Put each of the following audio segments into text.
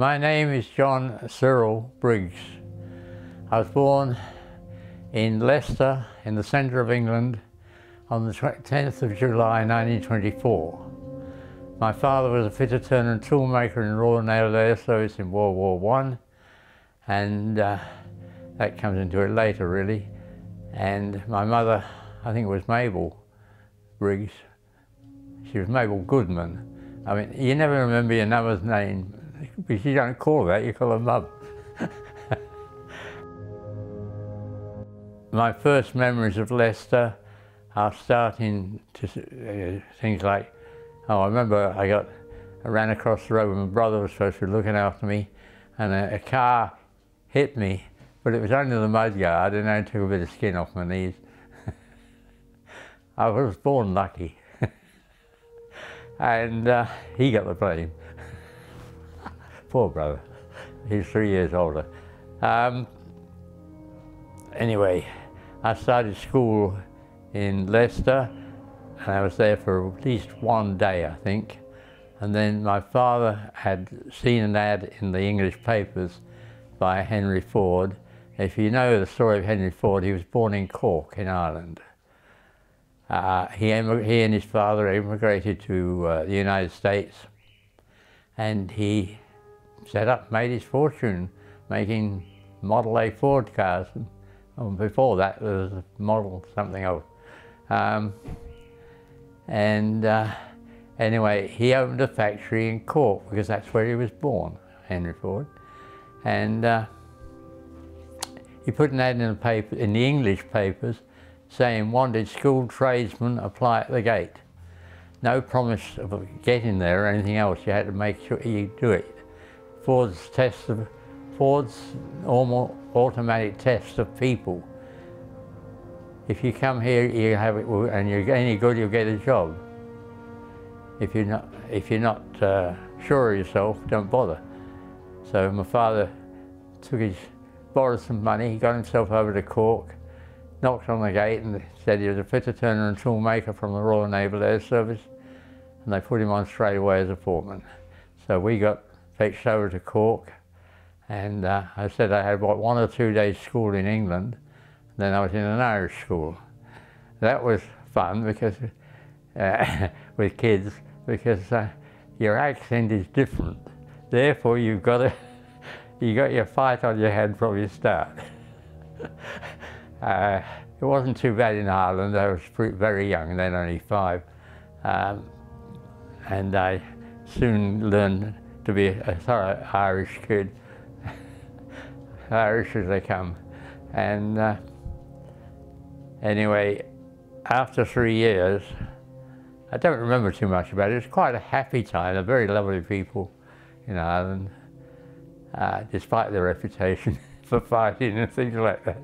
My name is John Cyril Briggs. I was born in Leicester, in the centre of England, on the 10th of July 1924. My father was a fitter, turner and toolmaker in Royal Naval Air Service in World War One, and uh, that comes into it later really. And my mother, I think it was Mabel Briggs, she was Mabel Goodman. I mean, you never remember your mother's name because you don't call that, you call her mum. My first memories of Leicester are starting to uh, things like, oh, I remember I got, I ran across the road when my brother was supposed to be looking after me, and a, a car hit me, but it was only the mud guard, and I took a bit of skin off my knees. I was born lucky. and uh, he got the blame. Poor brother. He's three years older. Um, anyway, I started school in Leicester and I was there for at least one day, I think. And then my father had seen an ad in the English papers by Henry Ford. If you know the story of Henry Ford, he was born in Cork in Ireland. Uh, he, he and his father immigrated to uh, the United States and he set up, made his fortune making Model A Ford cars. And before that, there was a Model something else. Um, and uh, anyway, he opened a factory in Cork because that's where he was born, Henry Ford. And uh, he put an ad in the paper, in the English papers, saying wanted skilled tradesmen apply at the gate. No promise of getting there or anything else. You had to make sure you do it. Ford's test of Ford's normal automatic test of people. If you come here, you have it, and you're any good, you'll get a job. If you're not, if you're not uh, sure of yourself, don't bother. So my father took his, borrowed some money, he got himself over to Cork, knocked on the gate and said he was a fitter, turner and toolmaker from the Royal Naval Air Service, and they put him on straight away as a foreman. So we got fetched over to Cork, and uh, I said I had about one or two days school in England, then I was in an Irish school. That was fun because uh, with kids, because uh, your accent is different. Therefore, you've got to, you got your fight on your head from your start. uh, it wasn't too bad in Ireland. I was very young then, only five, um, and I soon learned to be a thorough Irish kid, Irish as they come. And uh, anyway, after three years, I don't remember too much about it. It was quite a happy time, a very lovely people in Ireland, uh, despite their reputation for fighting and things like that.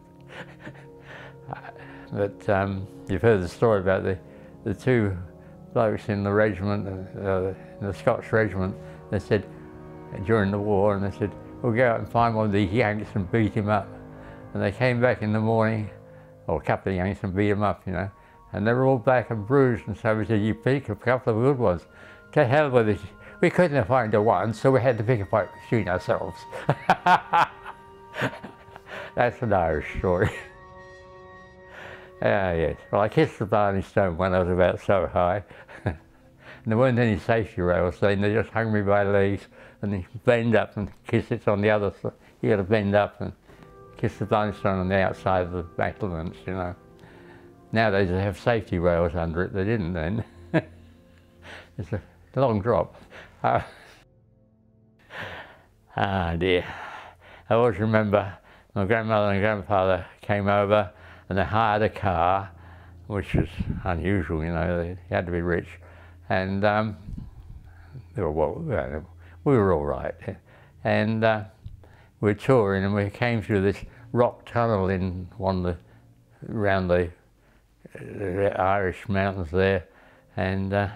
but um, you've heard the story about the, the two blokes in the regiment, uh, in the Scots regiment, they said, during the war, and they said, we'll go out and find one of these Yanks and beat him up. And they came back in the morning, or a couple of Yanks, and beat him up, you know. And they were all black and bruised, and so we said, you pick a couple of good ones. To hell with it. We couldn't find a one, so we had to pick a fight between ourselves. That's an Irish story. Ah, yes. Well, I kissed the Blarney Stone when I was about so high. and there weren't any safety rails, then, they just hung me by the legs and you bend up and kiss it on the other side. You got to bend up and kiss the Blarney Stone on the outside of the battlements, you know. Nowadays they have safety rails under it. They didn't then. it's a long drop. Uh, ah dear. I always remember my grandmother and grandfather came over and they hired a car, which was unusual, you know, they had to be rich. And um, they were well, we were all right. And uh, we were touring and we came through this rock tunnel in one of the, around the, the Irish mountains there. And uh,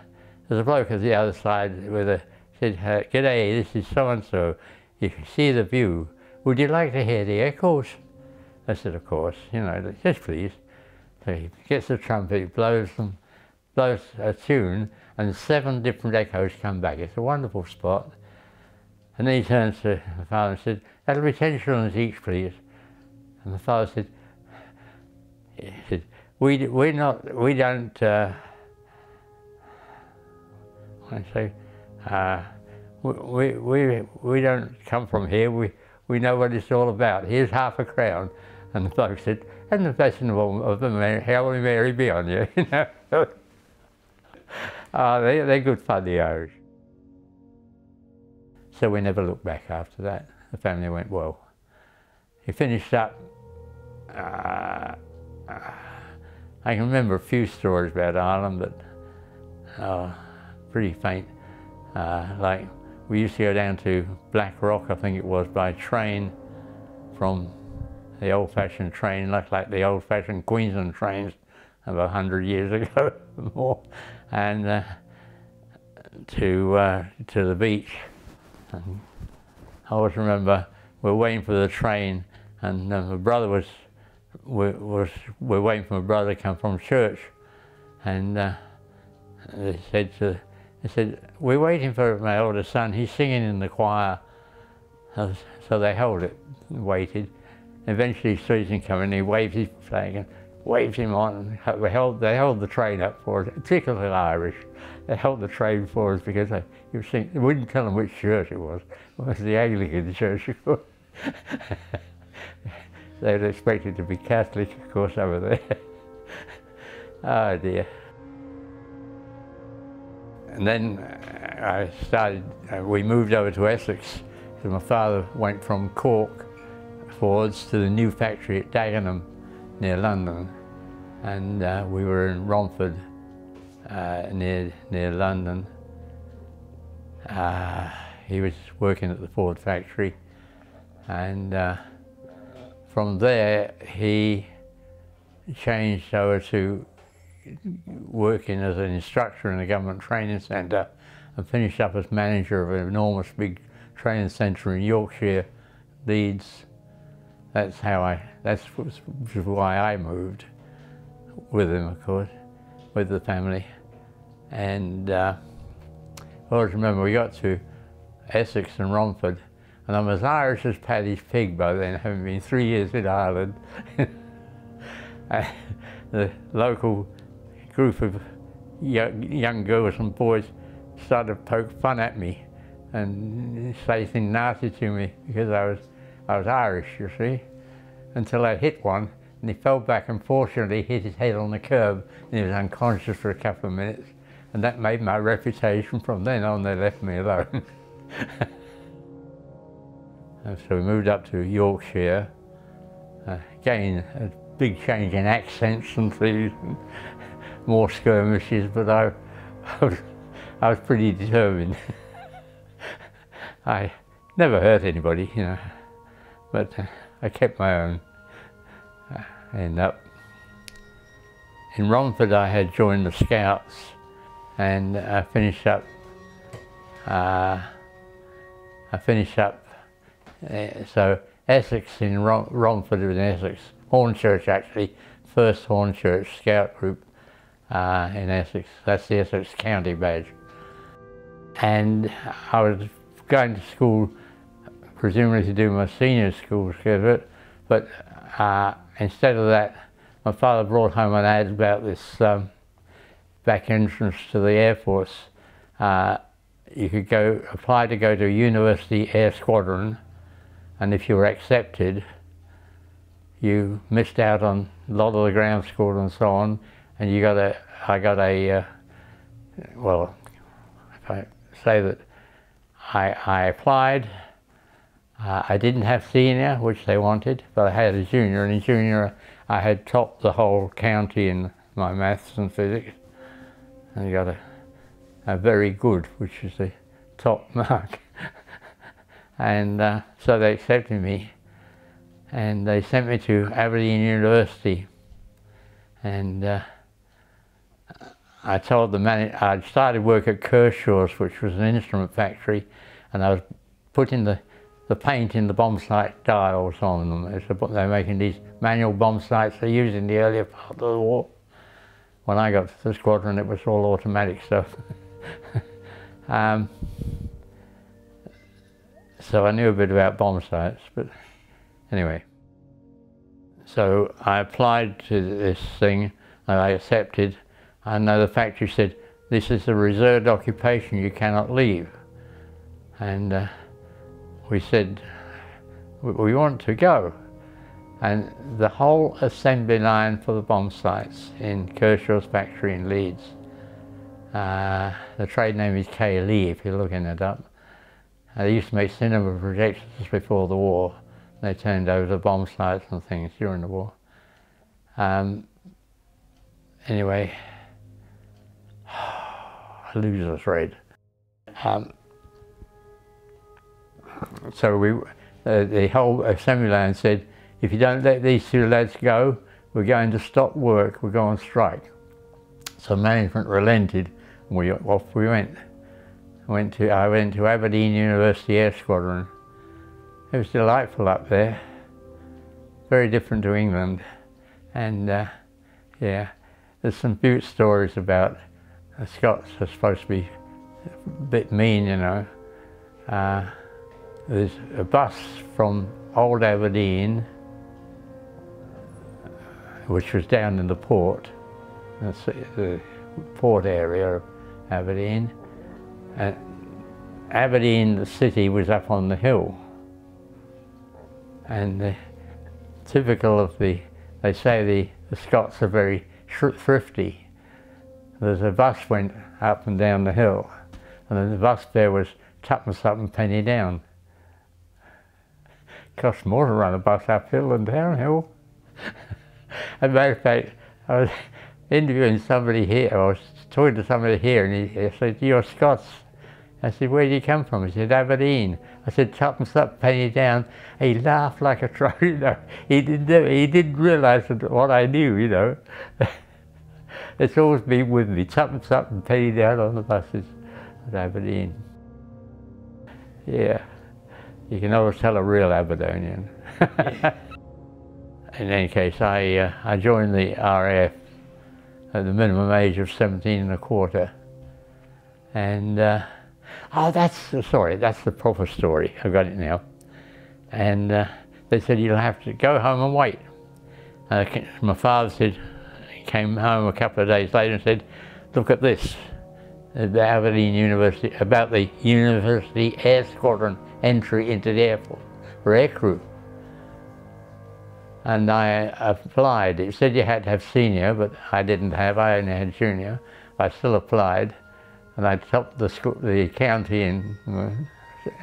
there's a bloke at the other side with a, said, G'day, this is so-and-so. You see the view, would you like to hear the echoes? I said, of course, you know, just please. So he gets the trumpet, blows them, blows a tune, and seven different echoes come back. It's a wonderful spot. And then he turns to the father and said, that'll be 10 shillings each, please. And the father said, he said, we, we're not, we don't, uh, I say, uh, we, we, we don't come from here, we, we know what it's all about. Here's half a crown. And the bloke said, and the blessing of the how will Mary be on you, you know. uh, they, they're good fun, the Irish. So we never looked back after that. The family went well. He finished up, uh, I can remember a few stories about Ireland, but uh, pretty faint. Uh, like we used to go down to Black Rock, I think it was, by train from the old-fashioned train, like, like the old-fashioned Queensland trains of a hundred years ago more, and uh, to uh, to the beach. And I always remember we are waiting for the train, and uh, my brother was we was we are waiting for my brother to come from church, and uh, they said to they said we're waiting for my oldest son. He's singing in the choir, so they held it, and waited. Eventually, Susan came and he waved his flag and waved him on. They held, they held the train up for us, particularly Irish. They held the train for us because they, you sing, they wouldn't tell them which church it was. It was the Anglican church. they were expected to be Catholic, of course, over there. oh dear. And then uh, I started, uh, we moved over to Essex because my father went from Cork forwards to the new factory at Dagenham near London and uh, we were in Romford uh, near, near London. Uh, he was working at the Ford factory and uh, from there he changed over to working as an instructor in a government training centre and finished up as manager of an enormous big training centre in Yorkshire, Leeds, that's how I, that's why I moved with him, of course, with the family. And uh, I always remember we got to Essex and Romford, and I'm as Irish as Paddy's pig by then, having been three years in Ireland. the local group of young, girls and boys started to poke fun at me and say things nasty to me because I was I was Irish, you see, until I hit one and he fell back and fortunately hit his head on the curb and he was unconscious for a couple of minutes. And that made my reputation from then on, they left me alone. so we moved up to Yorkshire. Uh, again, a big change in accents and things, and more skirmishes, but I, I, was, I was pretty determined. I never hurt anybody, you know but uh, I kept my own. Uh, and up in Romford I had joined the Scouts and I finished up, uh, I finished up, uh, so Essex in Rom Romford in Essex, Hornchurch actually, first Hornchurch Scout group uh, in Essex, that's the Essex County badge. And I was going to school presumably to do my senior school certificate, but uh, instead of that, my father brought home an ad about this um, back entrance to the Air Force. Uh, you could go apply to go to a University Air Squadron, and if you were accepted, you missed out on a lot of the ground school and so on, and you got a, I got a, uh, well, if I say that I, I applied, uh, I didn't have senior, which they wanted, but I had a junior, and in junior I had topped the whole county in my maths and physics, and got a, a very good, which is the top mark. and uh, so they accepted me, and they sent me to Aberdeen University, and uh, I told the manager, I'd started work at Kershaw's, which was an instrument factory, and I was putting the the paint in the bomb sight dials on them. They're making these manual bomb sights they used in the earlier part of the war. When I got to the squadron, it was all automatic stuff. um, So I knew a bit about bomb sights, but anyway. So I applied to this thing and I accepted. And now the factory said, this is a reserved occupation, you cannot leave. And uh, we said, we want to go. And the whole assembly line for the bomb sights in Kershaw's factory in Leeds, uh, the trade name is Kalee if you're looking it up. Uh, they used to make cinema projectors before the war. They turned over the bomb sights and things during the war. Um, anyway, I lose the thread. Um, so we, uh, the whole assembly line said, if you don't let these two lads go, we're going to stop work, we're going on strike. So management relented and we, off we went. I went to, I went to Aberdeen University Air Squadron. It was delightful up there. Very different to England. And uh, yeah, there's some beautiful stories about the Scots are supposed to be a bit mean, you know. Uh, there's a bus from Old Aberdeen which was down in the port, the port area of Aberdeen. And Aberdeen, the city, was up on the hill. And typical of the, they say the, the Scots are very thrifty. There's a bus went up and down the hill, and then the bus fare was tuppence up and penny down. Cost more to run a bus uphill than downhill. As a matter of fact, I was interviewing somebody here, I was talking to somebody here, and he, he said, you're Scots. I said, where do you come from? He said, Aberdeen. I said, tuppence up, penny down. He laughed like a troll, you know. He didn't, he didn't realise what I knew, you know. it's always been with me, tuppence up and penny down on the buses at Aberdeen. Yeah, you can always tell a real Aberdonian. In any case, I, uh, I joined the RAF at the minimum age of 17 and a quarter. And, uh, oh, that's, sorry, that's the proper story. I've got it now. And uh, they said, you'll have to go home and wait. Uh, my father said, came home a couple of days later and said, look at this, the Aberdeen University, about the University Air Squadron entry into the Air Force for aircrew and I applied. It said you had to have senior, but I didn't have, I only had junior. I still applied, and I topped the, school, the county in,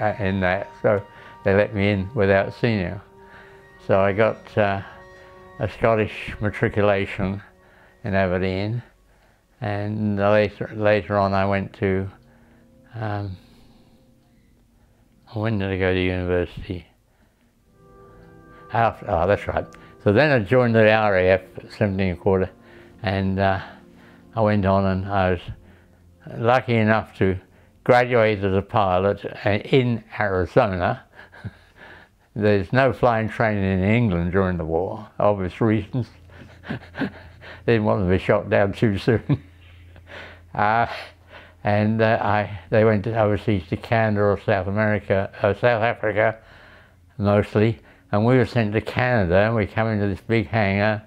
uh, in that, so they let me in without senior. So I got uh, a Scottish matriculation in Aberdeen, and later, later on I went to, um, when did I go to university? After, oh, that's right. So then I joined the RAF at 17 and a quarter and uh, I went on and I was lucky enough to graduate as a pilot in Arizona. There's no flying training in England during the war, obvious reasons. they didn't want to be shot down too soon. uh, and uh, I, they went overseas to Canada or South America, uh, South Africa mostly, and we were sent to Canada, and we come into this big hangar,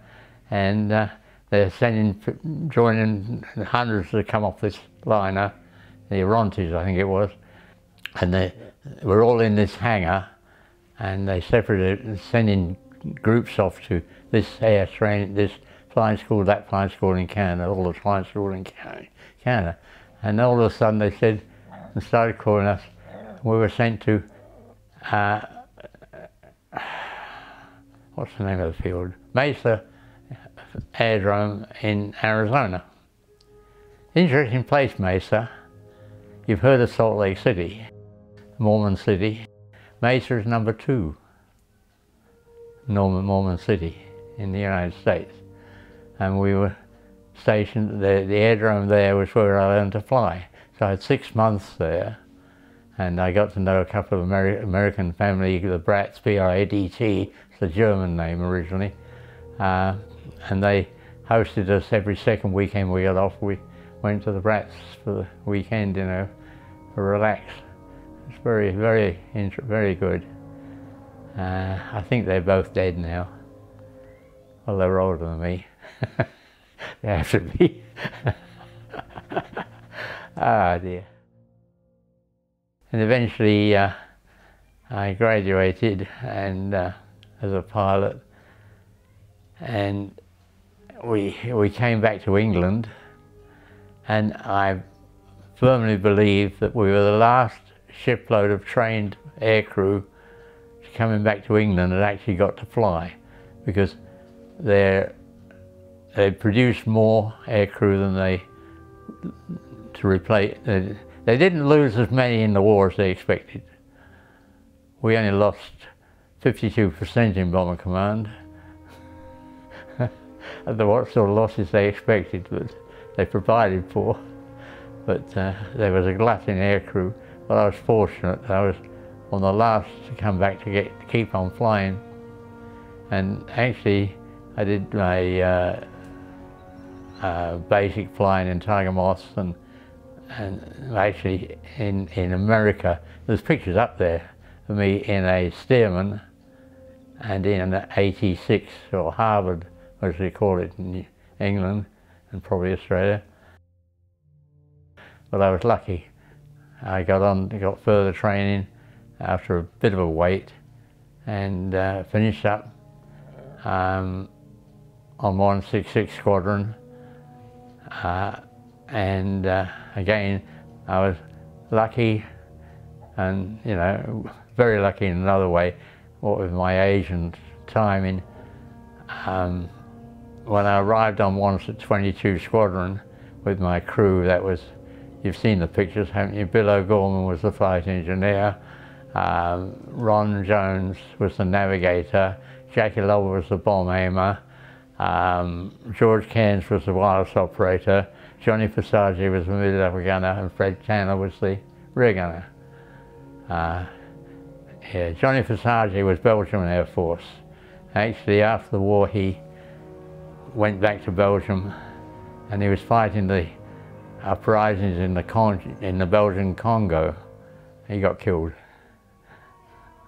and uh, they're sending, joining hundreds to come off this liner, the Orontes, I think it was, and they we're all in this hangar, and they separated, sending groups off to this air train, this flying school, that flying school in Canada, all the flying school in Canada. And all of a sudden they said, and started calling us, we were sent to uh, what's the name of the field? Mesa Aerodrome in Arizona. Interesting place, Mesa. You've heard of Salt Lake City, Mormon City. Mesa is number two, Norman Mormon City in the United States. And we were stationed, the, the aerodrome there was where I learned to fly. So I had six months there and I got to know a couple of Ameri American family, the Bradt, B-R-A-D-T, it's a German name originally, uh, and they hosted us every second weekend we got off. We went to the Bradt for the weekend, you know, to relax. It's very, very, very good. Uh, I think they're both dead now. Well, they're older than me. they have to be. ah, dear. And eventually, uh, I graduated and uh, as a pilot, and we we came back to England, and I firmly believe that we were the last shipload of trained aircrew coming back to England that actually got to fly, because they they produced more aircrew than they to replace. They, they didn't lose as many in the war as they expected. We only lost 52% in Bomber Command. and the what sort of losses they expected, but they provided for. But uh, there was a glut in aircrew. But I was fortunate. I was of the last to come back to get to keep on flying. And actually, I did my uh, uh, basic flying in Tiger Moths and and actually in, in America, there's pictures up there of me in a Stearman and in an AT-6 or Harvard, as they call it in England and probably Australia. But I was lucky. I got on, got further training after a bit of a wait and uh, finished up um, on 166 Squadron. Uh, and uh, again, I was lucky and, you know, very lucky in another way, what with my age and timing. Um, when I arrived on 122 Squadron with my crew, that was, you've seen the pictures, haven't you? Bill O'Gorman was the flight engineer, um, Ron Jones was the navigator, Jackie Love was the bomb aimer, um, George Cairns was the wireless operator, Johnny Passaggi was the mid-upper gunner, and Fred Chandler was the rear gunner. Uh, yeah, Johnny Passaggi was Belgian Air Force. Actually, after the war, he went back to Belgium, and he was fighting the uprisings in the Con in the Belgian Congo. He got killed.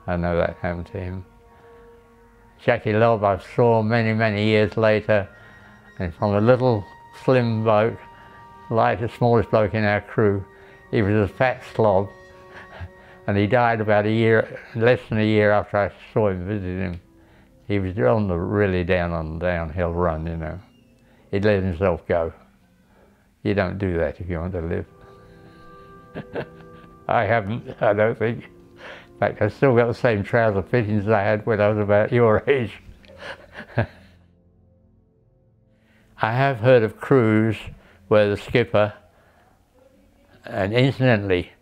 I know that happened to him. Jackie Lobb I saw many, many years later, and from a little slim bloke, like the smallest bloke in our crew, he was a fat slob, and he died about a year, less than a year after I saw him, visit him. He was on the really down on the downhill run, you know. He'd let himself go. You don't do that if you want to live. I haven't, I don't think In fact, I've still got the same trouser fittings I had when I was about your age. I have heard of crews where the skipper, and incidentally,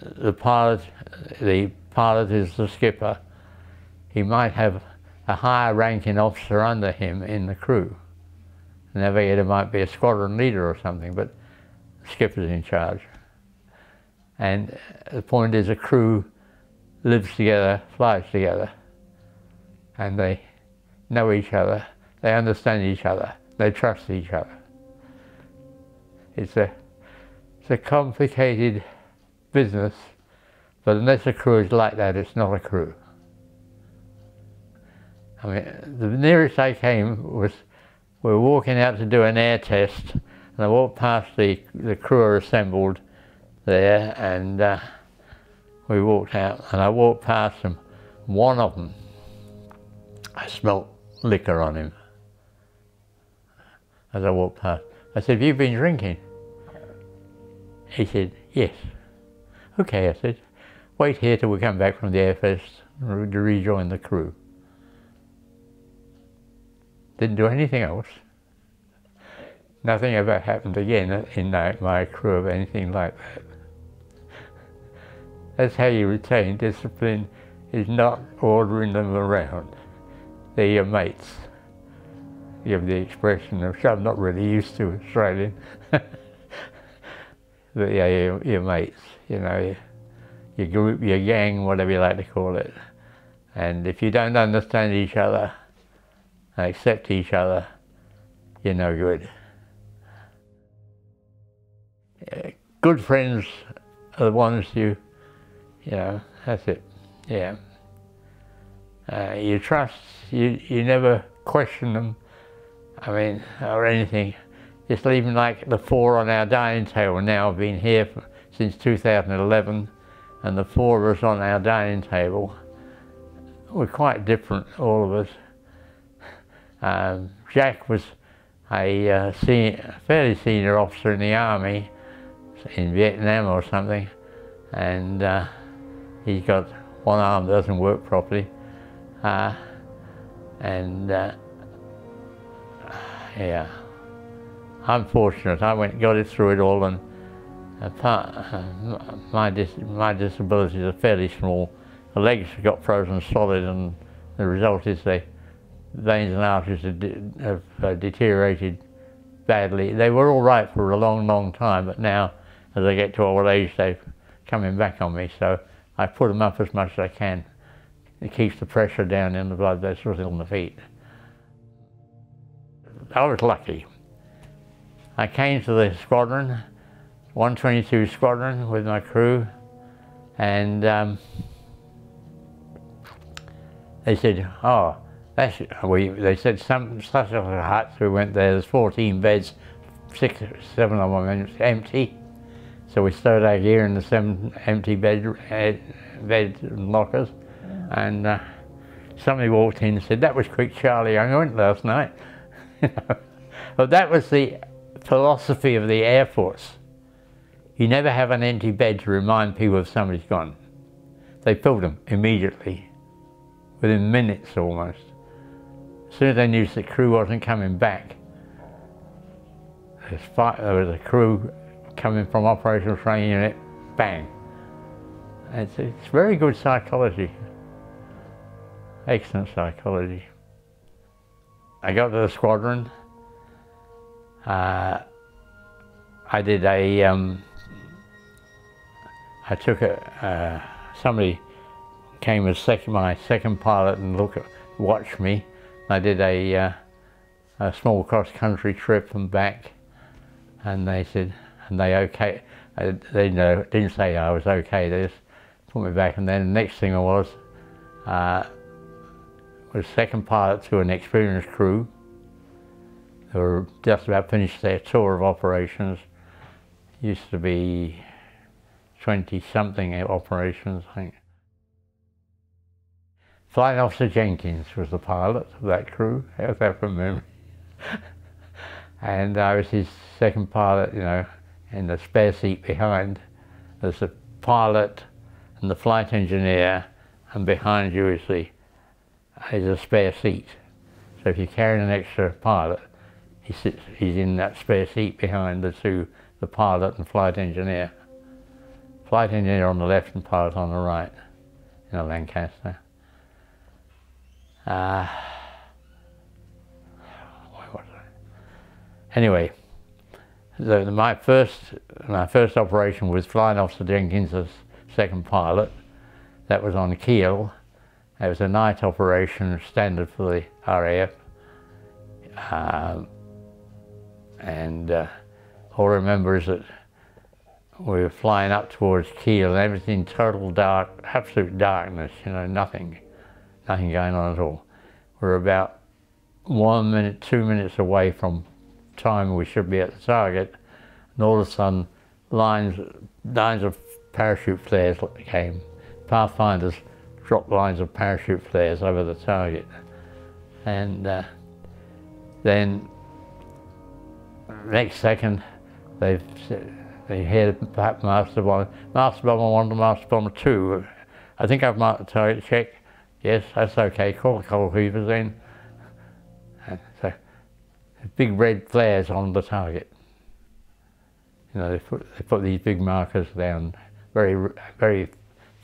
the pilot, the pilot is the skipper. He might have a higher ranking officer under him in the crew. The navigator might be a squadron leader or something, but the skipper's in charge. And the point is a crew lives together, flies together, and they know each other, they understand each other, they trust each other. It's a, it's a complicated business, but unless a crew is like that, it's not a crew. I mean, the nearest I came was we were walking out to do an air test, and I walked past the, the crew are assembled there, and uh, we walked out and I walked past them. One of them, I smelt liquor on him as I walked past. I said, have you been drinking? He said, yes. Okay, I said, wait here till we come back from the air test to rejoin the crew. Didn't do anything else. Nothing ever happened again in my crew of anything like that. That's how you retain discipline, is not ordering them around. They're your mates. You have the expression, of, I'm not really used to Australian. but yeah, your, your mates, you know, your group, your gang, whatever you like to call it. And if you don't understand each other and accept each other, you're no good. Good friends are the ones you You know, that's it. Yeah. Uh, you trust, you, you never question them, I mean, or anything. Just even like the four on our dining table now, I've been here for, since 2011, and the four of us on our dining table, we're quite different, all of us. Um, Jack was a uh, senior, fairly senior officer in the army in Vietnam or something, and uh, he's got one arm that doesn't work properly, uh, and uh, yeah, I'm fortunate. I went got it through it all, and apart, uh, my dis my disabilities are fairly small. The legs have got frozen solid, and the result is the veins and arteries have, de have uh, deteriorated badly. They were all right for a long, long time, but now, as I get to old age, they're coming back on me. So I put them up as much as I can. It keeps the pressure down in the blood vessels in the feet. I was lucky. I came to the squadron, 122 squadron with my crew, and um, they said, oh, that's, we, they said some such a hut, we went there, there's 14 beds, six, seven of them empty. So we stowed our gear in the seven empty bed, uh, bed lockers. And uh, somebody walked in and said, that was quick Charlie, I went last night. but that was the philosophy of the Air Force. You never have an empty bed to remind people if somebody's gone. They filled them immediately, within minutes almost. As soon as they knew the crew wasn't coming back, there was a crew coming from operational training unit, bang. It's, it's very good psychology. Excellent psychology. I got to the squadron. Uh, I did a, um, I took a, uh, somebody came as second, my second pilot and look at, watched me I did a, uh, a small cross-country trip and back, and they said, and they okay, uh, they know, didn't say I was okay, they just put me back, and then the next thing I was, uh, was second pilot to an experienced crew. They were just about finished their tour of operations. Used to be 20 something operations, I think. Flight Officer Jenkins was the pilot of that crew, how's that from memory? and I was his second pilot, you know, in the spare seat behind. There's the pilot and the flight engineer, and behind you is the is a spare seat. So if you're carrying an extra pilot, he sits, he's in that spare seat behind the two, the pilot and flight engineer. Flight engineer on the left and pilot on the right in a Lancaster. Uh, anyway, so my first my first operation was flying Officer Jenkins as second pilot. That was on Kiel. It was a night operation, standard for the RAF. Um, and uh, all I remember is that we were flying up towards Kiel and everything total dark, absolute darkness, you know, nothing nothing going on at all. We're about one minute, two minutes away from time we should be at the target, and all of a sudden lines, lines of parachute flares came. Pathfinders dropped lines of parachute flares over the target. And uh, then next second, they they hear master bomber, master bomber one to master bomber two. I think I've marked the target check. Yes, that's okay. Call the coal heavers in. so, big red flares on the target. You know, they put, they put these big markers down, very, very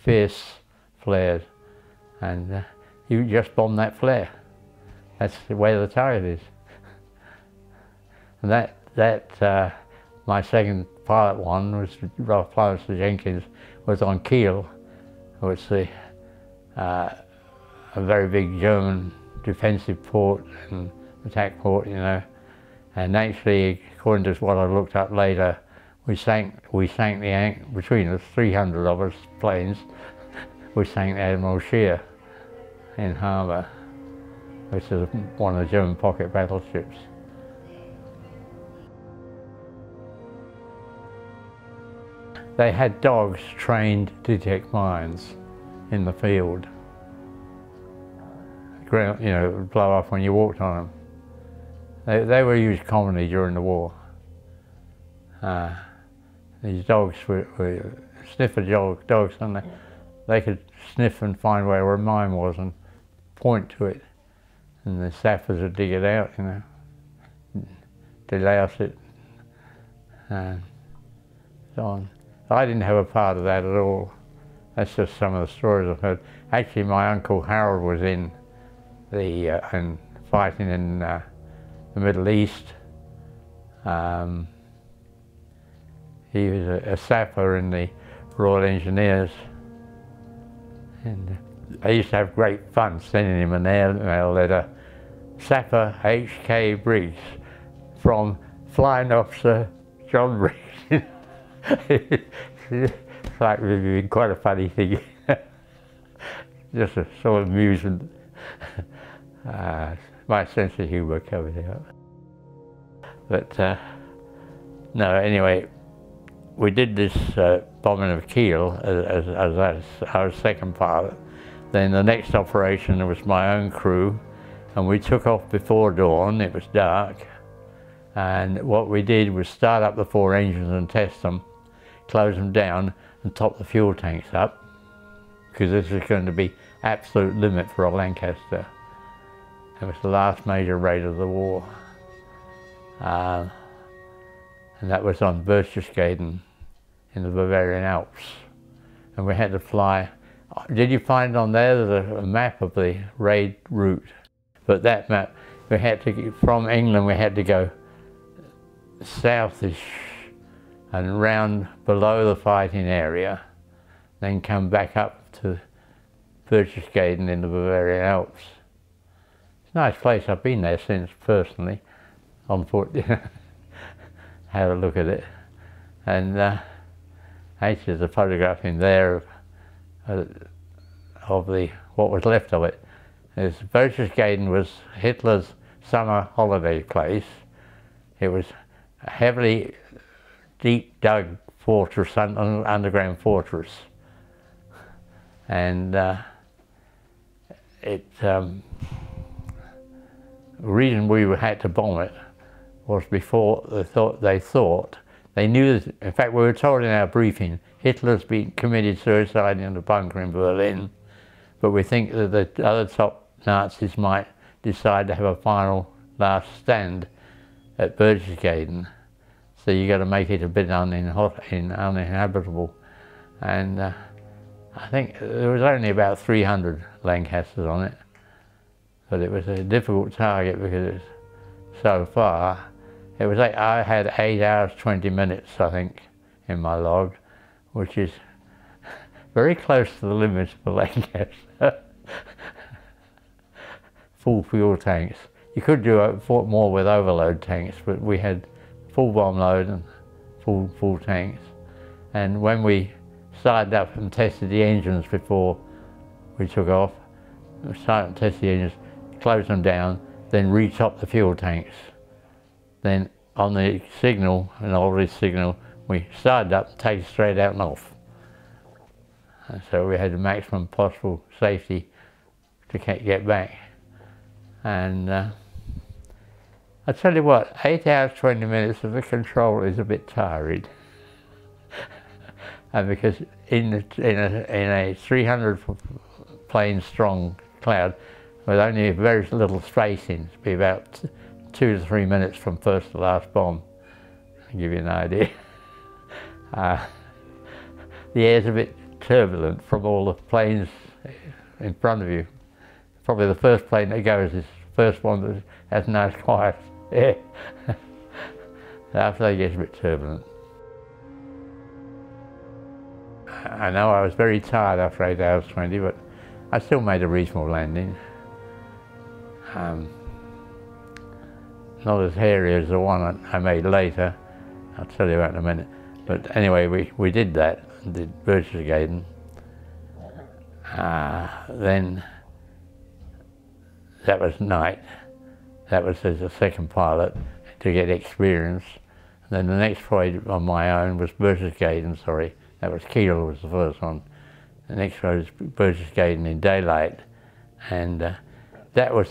fierce flares, and uh, you just bomb that flare. That's the way the target is. and that, that uh, my second pilot one was Ralph Flowers Jenkins, was on Kiel, which is uh, a very big German defensive port and attack port, you know. And actually, according to what I looked up later, we sank, we sank the, between us, 300 of us planes, we sank the Admiral Scheer in harbour, which is one of the German pocket battleships. They had dogs trained to detect mines in the field. Ground, you know, blow up when you walked on them. They, they were used commonly during the war. Uh, these dogs were, were sniffer dog, dogs, and they, they could sniff and find where a mine was and point to it. And the sappers would dig it out, you know, delouse it, and so on. I didn't have a part of that at all. That's just some of the stories I've heard. Actually, my uncle Harold was in the uh, and fighting in uh, the Middle East. Um, he was a, a, sapper in the Royal Engineers. And I used to have great fun sending him an email letter. Sapper H.K. Briggs from Flying Officer John Briggs. It's like really quite a funny thing. Just a of amusement. Uh, my sense of humour coming out. But uh, no, anyway, we did this uh, bombing of Kiel as, as, as, our second pilot. Then the next operation was my own crew, and we took off before dawn. It was dark, and what we did was start up the four engines and test them close them down and top the fuel tanks up because this is going to be absolute limit for a Lancaster. It was the last major raid of the war. Uh, and that was on Berchtesgaden in the Bavarian Alps. And we had to fly. Did you find on there there's a map of the raid route? But that map, we had to, from England, we had to go southish and round below the fighting area, then come back up to Berchtesgaden in the Bavarian Alps. It's a nice place, I've been there since personally, on foot, have a look at it. And uh, actually there's a photograph in there of, uh, of the, what was left of it. There's, Berchtesgaden was Hitler's summer holiday place. It was heavily deep dug fortress, underground fortress. And uh, it, um, the reason we had to bomb it was before they thought, they thought, they knew, that, in fact we were told in our briefing, Hitler's been committed suicide in a bunker in Berlin, but we think that the other top Nazis might decide to have a final last stand at Berchtesgaden. So you got to make it a bit uninhabitable. And uh, I think there was only about 300 Lancasters on it. But it was a difficult target because it's so far. It was like I had 8 hours 20 minutes, I think, in my log, which is very close to the limits for Lancaster. Full fuel tanks. You could do more with overload tanks, but we had full bomb load and full, full tanks. And when we started up and tested the engines before we took off, we started to test the engines, close them down, then retop the fuel tanks. Then on the signal, an older signal, we started up, take it straight out and off. And so we had the maximum possible safety to get back. And uh, I tell you what, 8 hours 20 minutes of the control is a bit tiring. and because in, a, in, a, in a 300 plane strong cloud, with only very little spacing, be about two to three minutes from first to last bomb, give you an idea. Uh, the air's a bit turbulent from all the planes in front of you. Probably the first plane that goes is the first one that has nice quiet yeah. After that gets a bit turbulent. I know I was very tired after 8 hours 20, but I still made a reasonable landing. Um, not as hairy as the one I made later. I'll tell you about in a minute. But anyway, we, we did that, did Berchtesgaden. Uh, then that was night. That was as a second pilot to get experience. And then the next flight on my own was Berchtesgaden, sorry. That was Kiel was the first one. The next flight was Berchtesgaden in daylight. And uh, that was,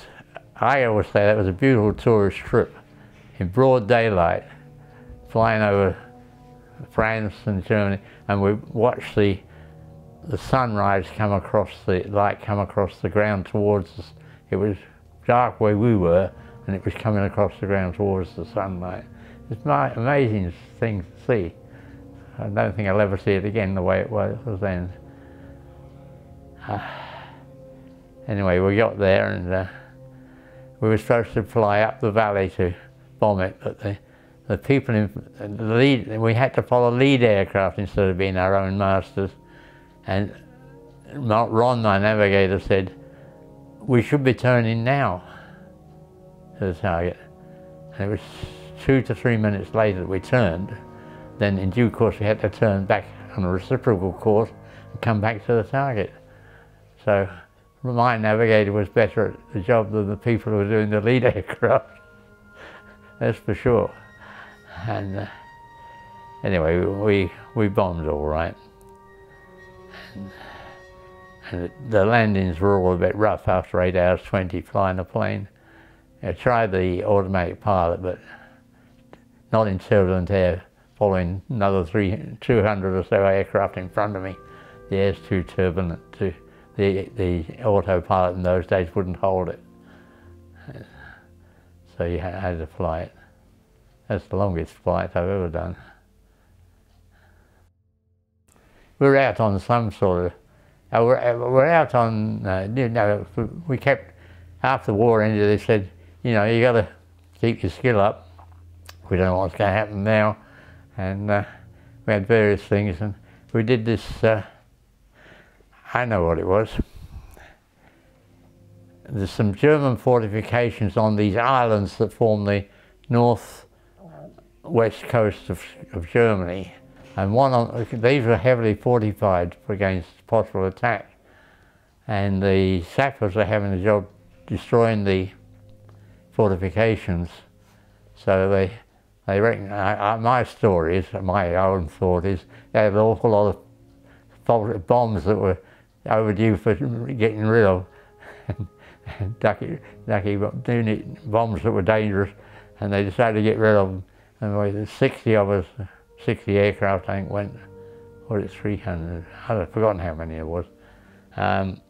I always say that was a beautiful tourist trip in broad daylight, flying over France and Germany, and we watched the the sunrise come across the light come across the ground towards us. It was dark where we were, and it was coming across the ground towards the sunlight. It's an amazing thing to see. I don't think I'll ever see it again the way it was then. Uh, anyway, we got there and uh, we were supposed to fly up the valley to bomb it, but the, the people in the lead, we had to follow lead aircraft instead of being our own masters. And Ron, my navigator, said, we should be turning now to the target. And it was two to three minutes later that we turned. Then in due course we had to turn back on a reciprocal course and come back to the target. So my navigator was better at the job than the people who were doing the lead aircraft. That's for sure. And uh, anyway, we, we bombed all right. And, and the landings were all a bit rough after 8 hours 20 flying the plane. I tried the automatic pilot, but not in turbulent air, following another three, 200 or so aircraft in front of me. The air's too turbulent to, the, the autopilot in those days wouldn't hold it. So you had to fly it. That's the longest flight I've ever done. We were out on some sort of, uh, we're, uh, we're out on, uh, you know, we kept, after the war ended, they said, you know, you got to keep your skill up. We don't know what's going to happen now. And uh, we had various things, and we did this, uh, I know what it was. There's some German fortifications on these islands that form the north west coast of, of Germany. And one on, these were heavily fortified against possible attack. And the sappers are having a job destroying the fortifications. So they, they reckon, I, I, my story is, my own thought is, they had an awful lot of bombs that were overdue for getting rid of. ducky, ducky bombs that were dangerous, and they decided to get rid of them. And 60 of us, 60 aircraft, I think, went, what is 300? I've forgotten how many it was. Um,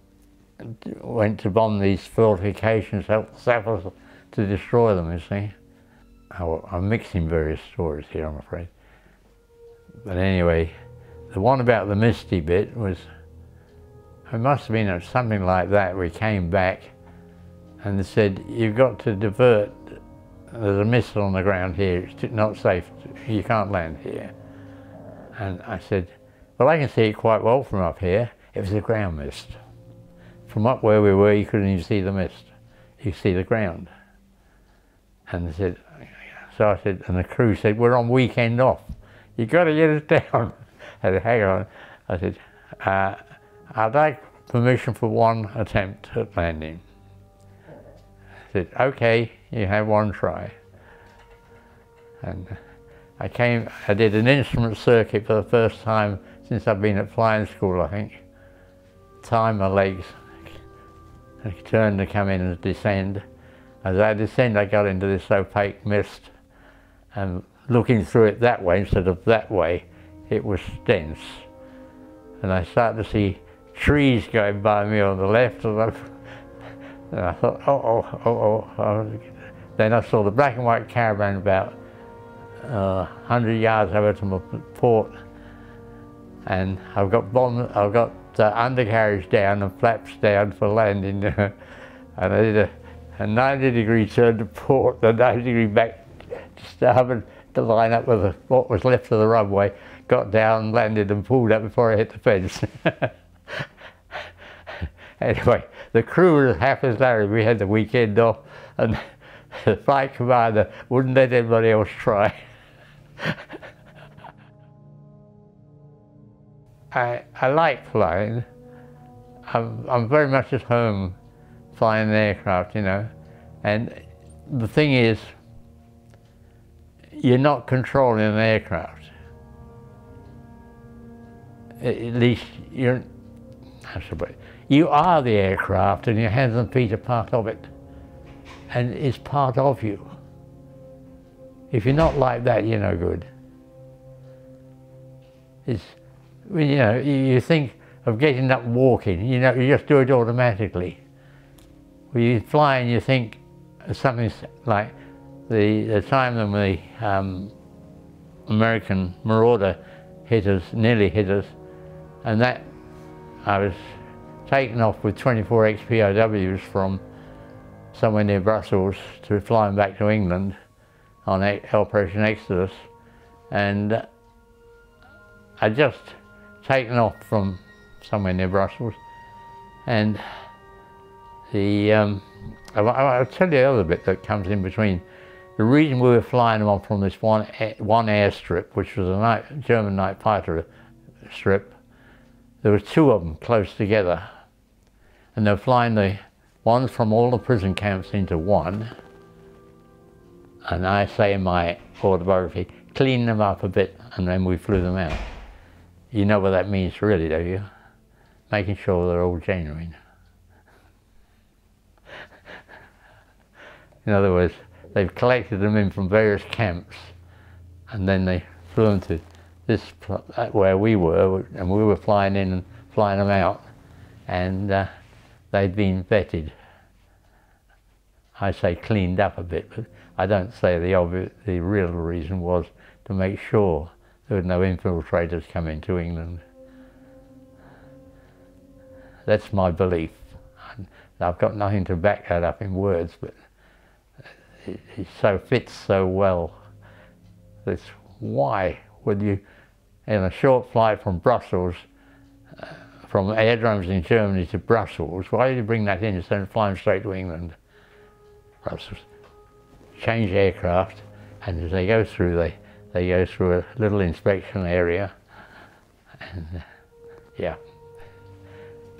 went to bomb these fortifications, help sappers to destroy them, you see. I'm mixing various stories here, I'm afraid. But anyway, the one about the misty bit was, it must have been something like that. We came back and they said, you've got to divert, there's a missile on the ground here, it's not safe, you can't land here. And I said, well, I can see it quite well from up here. It was a ground mist. From up where we were, you couldn't even see the mist. You see the ground. And they said, so I said, and the crew said, we're on weekend off. You've got to get us down. I said, hang on. I said, uh, I'd like permission for one attempt at landing. I said, okay, you have one try. And I came, I did an instrument circuit for the first time since I've been at flying school, I think. Time my legs, I turned to come in and descend. As I descend, I got into this opaque mist, and looking through it that way instead of that way, it was dense. And I started to see trees going by me on the left, and I, and I thought, oh, oh, oh, oh. Then I saw the black and white caravan about uh, 100 yards over to my port, and I've got bomb, I've got uh, undercarriage down and flaps down for landing, and I did a a 90 degree turn to port, a 90 degree back to starboard to line up with what was left of the runway, got down, landed and pulled up before I hit the fence. anyway, the crew was half as large. We had the weekend off and the flight commander wouldn't let anybody else try. I, I like flying. I'm, I'm very much at home flying an aircraft, you know. And the thing is, you're not controlling an aircraft. At least you're, you are the aircraft and your hands and feet are part of it. And it's part of you. If you're not like that, you're no good. It's, you know, you think of getting up walking, you know, you just do it automatically. You fly and you think something like the, the time when the um, American Marauder hit us, nearly hit us, and that I was taken off with 24 XPOWs from somewhere near Brussels to flying back to England on Operation Exodus. And I just taken off from somewhere near Brussels. And the um, I, will tell you the other bit that comes in between. The reason we were flying them on from this one one airstrip, which was a night, German night fighter strip, there were two of them close together, and they're flying the ones from all the prison camps into one. And I say in my autobiography, clean them up a bit, and then we flew them out. You know what that means, really, don't you? Making sure they're all genuine. In other words, they've collected them in from various camps, and then they flew them to this where we were, and we were flying in and flying them out, and uh, they'd been vetted. I say cleaned up a bit, but I don't say the obvious, the real reason was to make sure there were no infiltrators coming to England. That's my belief. I've got nothing to back that up in words, but it, so fits so well. That's why would you, in a short flight from Brussels, uh, from aerodromes in Germany to Brussels, why did you bring that in instead of flying straight to England? Brussels. Change aircraft, and as they go through, they, they go through a little inspection area, and uh, yeah.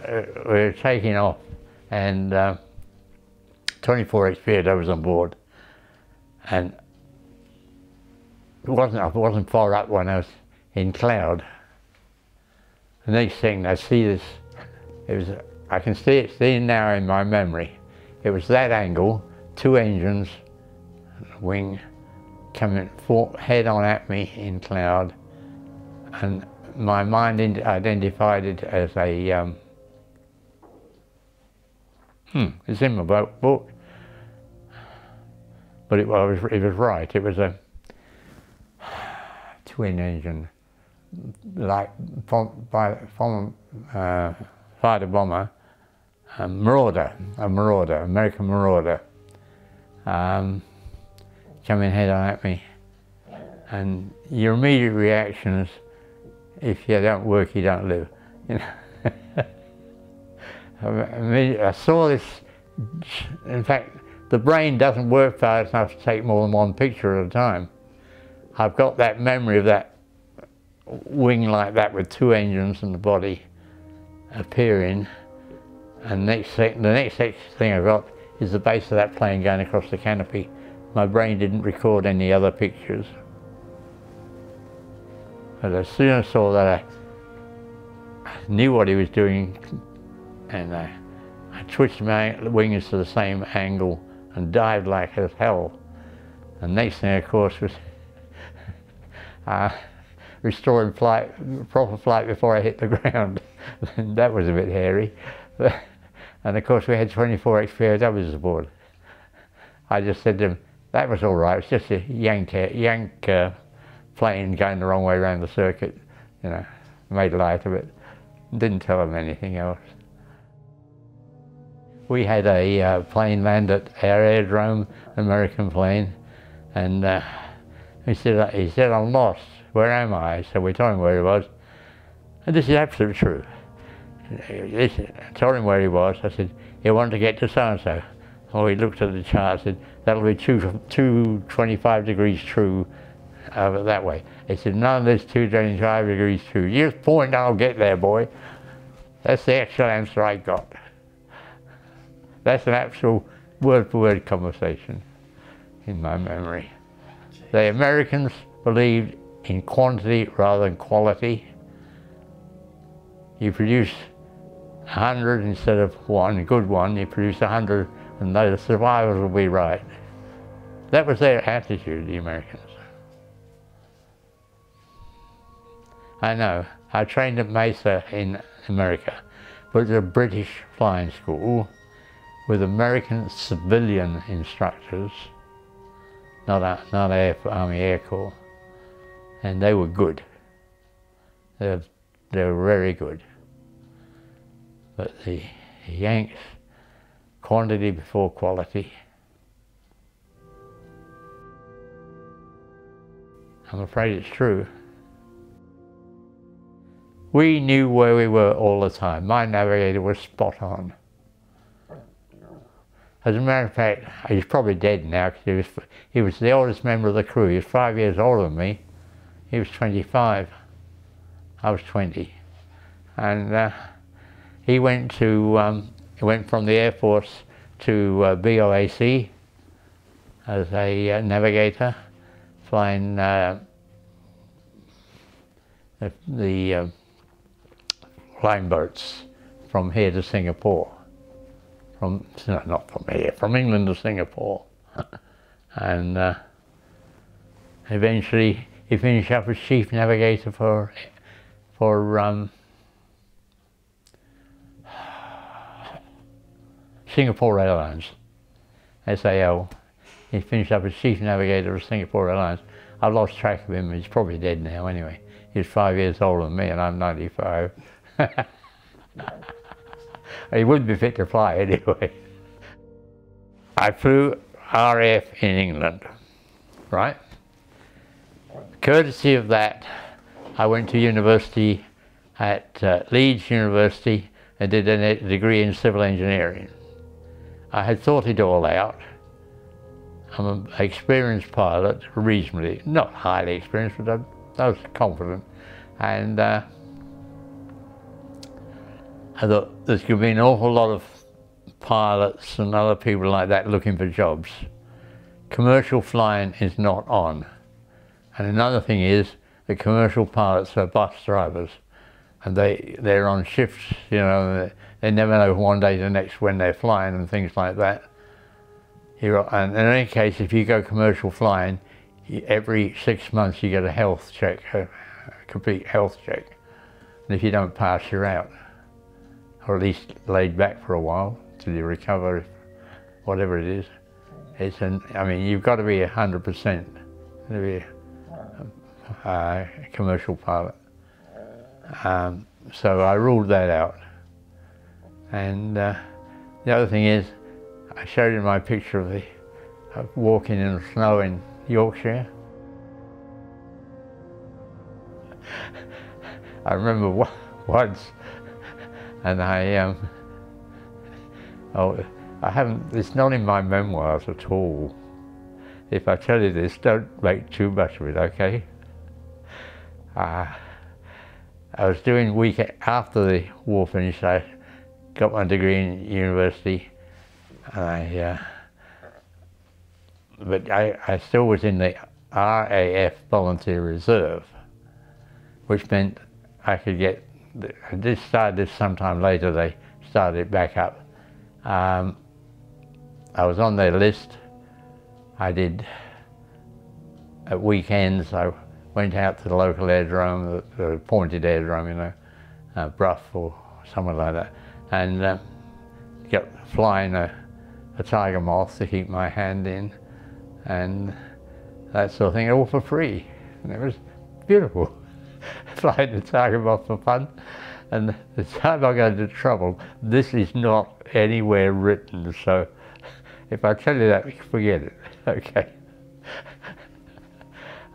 Uh, we're taking off, and uh, 24 XPOW was on board, and it wasn't, I wasn't far up when I was in cloud. The next thing I see this, it was, I can see it still now in my memory. It was that angle, two engines, wing coming head on at me in cloud, and my mind identified it as a, um, hmm, it's in my book, but it was, it was right. It was a twin engine, like by, from uh, fighter bomber, a Marauder, a Marauder, American Marauder, um, coming head on at me. And your immediate reaction is, if you don't work, you don't live. You know? I saw this, in fact, the brain doesn't work fast enough to take more than one picture at a time. I've got that memory of that wing like that with two engines and the body appearing. And next the next thing I got is the base of that plane going across the canopy. My brain didn't record any other pictures. But as soon as I saw that, I knew what he was doing and I, I twitched my wings to the same angle and dived like hell. And next thing, of course, was uh, restoring flight, proper flight before I hit the ground. that was a bit hairy. and of course, we had 24 XPOWs aboard. I just said to him, that was all right. It's just a yank, yank uh, plane going the wrong way around the circuit. You know, made light of it. Didn't tell him anything else. We had a uh, plane land at our aerodrome, American plane, and uh, he said, he said, I'm lost. Where am I? So we told him where he was. And this is absolutely true. I told him where he was. I said, he wanted to get to so-and-so. Oh, he looked at the chart and said, that'll be two, 225 degrees true over that way. He said, none of this 225 degrees true. You point, I'll get there, boy. That's the actual answer I got. That's an actual word-for-word conversation in my memory. The Americans believed in quantity rather than quality. You produce a hundred instead of one, good one, you produce a hundred and the survivors will be right. That was their attitude, the Americans. I know. I trained at Mesa in America, but it's a British flying school with American civilian instructors, not, not Air, Army Air Corps, and they were good. They were, they were very good. But the Yanks, quantity before quality. I'm afraid it's true. We knew where we were all the time. My navigator was spot on. As a matter of fact, he's probably dead now because he was, he was the oldest member of the crew. He was five years older than me. He was 25. I was 20. And uh, he went to, um, went from the Air Force to uh, BOAC as a uh, navigator, flying uh, the, the uh, flying boats from here to Singapore from, no, not from here, from England to Singapore. and uh, eventually he finished up as chief navigator for, for um, Singapore Airlines, SAL. He finished up as chief navigator of Singapore Airlines. I've lost track of him, he's probably dead now anyway. He's five years older than me and I'm 95. He wouldn't be fit to fly anyway. I flew RAF in England, right? Courtesy of that, I went to university at uh, Leeds University and did a degree in civil engineering. I had thought it all out. I'm an experienced pilot, reasonably, not highly experienced, but I, was confident. And uh, I there's going to be an awful lot of pilots and other people like that looking for jobs. Commercial flying is not on. And another thing is the commercial pilots are bus drivers and they, they're on shifts, you know, they never know from one day to the next when they're flying and things like that. And in any case, if you go commercial flying, every six months you get a health check, a complete health check. And if you don't pass, you're out or at least laid back for a while till you recover, whatever it is. It's an, I mean, you've got to be 100% to be a, a commercial pilot. Um, so I ruled that out. And uh, the other thing is, I showed you my picture of the of walking in the snow in Yorkshire. I remember once and I um, oh, I haven't. It's not in my memoirs at all. If I tell you this, don't make too much of it, okay? Uh, I was doing week after the war finished. I got my degree in university, and I. Uh, but I, I still was in the RAF Volunteer Reserve, which meant I could get this started this sometime later, they started it back up. Um, I was on their list. I did, at weekends, I went out to the local aerodrome, the, the appointed aerodrome, you know, uh, Brough or somewhere like that, and uh, got flying a, a tiger moth to keep my hand in, and that sort of thing, all for free. And it was beautiful. flying the target off for fun. And the time I got into trouble, this is not anywhere written, so if I tell you that, forget it, okay.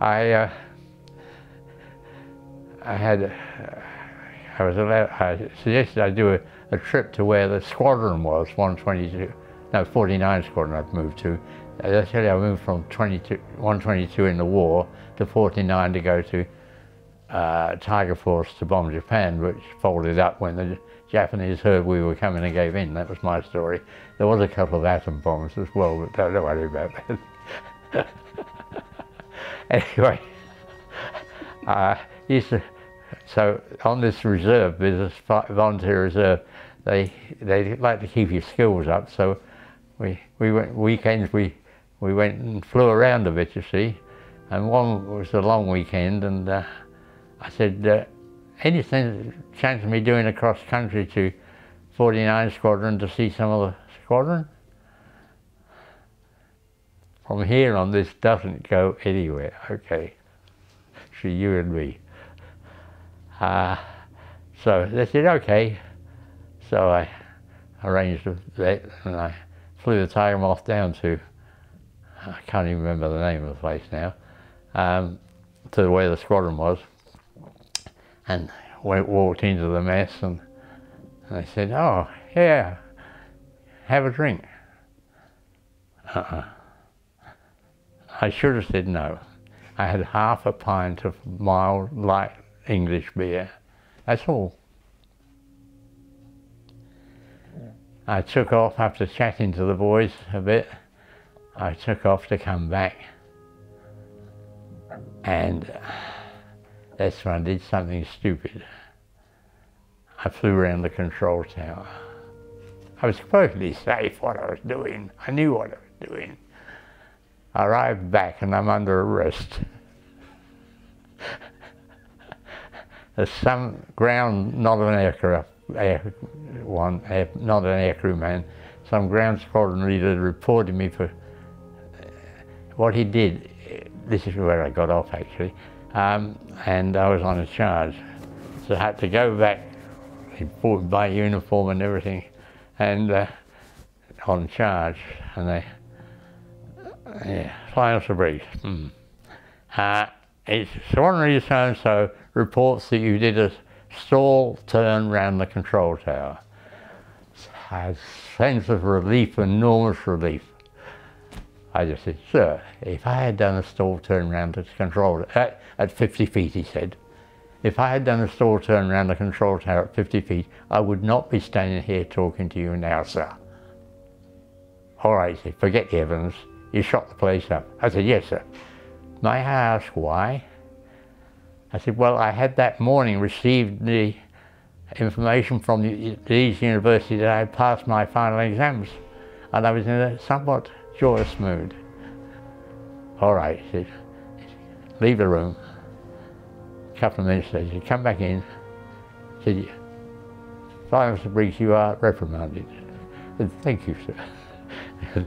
I, uh, I had, uh, I was allowed, I suggested I do a, a trip to where the squadron was, 122, no, 49 squadron I'd moved to, As I tell you, I moved from 22, 122 in the war to 49 to go to uh, Tiger Force to bomb Japan, which folded up when the Japanese heard we were coming and gave in. That was my story. There was a couple of atom bombs as well, but don't worry about that. anyway, uh, to, so on this reserve, this volunteer reserve, they they like to keep your skills up. So we we went weekends we we went and flew around a bit, you see, and one was a long weekend, and uh, I said, uh, any chance of me doing a cross country to 49 Squadron to see some of the squadron? From here on, this doesn't go anywhere. Okay, so you and me. Uh, so they said, okay. So I arranged that and I flew the Tiger Moth down to, I can't even remember the name of the place now, um, to where the squadron was. And went, walked into the mess and, and they said, oh, yeah, have a drink. Uh-uh. I should have said no. I had half a pint of mild, light English beer. That's all. I took off after chatting to the boys a bit. I took off to come back. And that's when I did something stupid. I flew around the control tower. I was perfectly safe what I was doing. I knew what I was doing. I arrived back and I'm under arrest. There's some ground, not an aircraft, air, one, air, not an aircrew man, some ground squadron leader reported me for what he did. This is where I got off actually um, and I was on a charge. So I had to go back, bought my uniform and everything, and uh, on charge, and they, yeah, flying off the bridge. Hmm. Uh, it's Swan so-and-so reports that you did a stall turn round the control tower. A sense of relief, enormous relief. I just said, sir, if I had done a stall turn round to control at, at 50 feet, he said, if I had done a stall turn around the control tower at 50 feet, I would not be standing here talking to you now, sir. All right, he said, forget the evidence. You shot the place up. I said, yes, sir. May I ask why? I said, well, I had that morning received the information from the Leeds University that I had passed my final exams, and I was in a somewhat joyous mood. All right, he said, leave the room. A couple of minutes later, he come back in, said, Silence Briggs, you are reprimanded. Said, thank you, sir.